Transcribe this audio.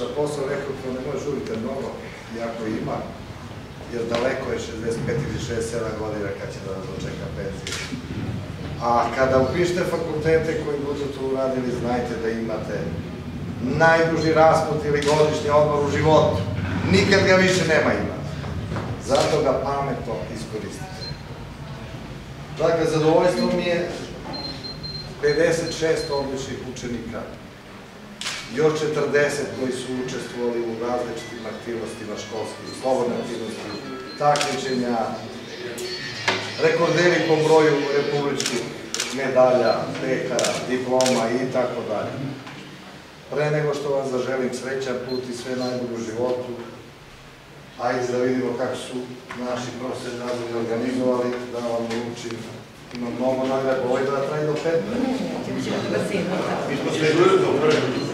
za posao, rekao to ne može žurite mnogo, iako ima, jer daleko je 65 ili 67 godina kad će da vas dočeka penzija. A kada upišete fakultete koji budu to uradili, znajte da imate najduži rasput ili godišnji odmor u životu. Nikad ga više nema imati. Zato ga pametno iskoristite. Dakle, zadovoljstvo mi je 56 odličnih učenika, još 40 koji su učestvovali u različitim aktivnostima školskih, slobodne aktivnosti, takmičenja, rekorderi po broju republičkih medalja, pekara, diploma i tako dalje. Pre nego što vam zaželim srećan put i sve najbolje u životu, ajde da vidimo kako su naši profesori razvoj organizovali, da vam učim. Ima mnogo nagrada, ovo je da traje do 15. Ćemo da se imamo. Mi smo sve žurili do prve.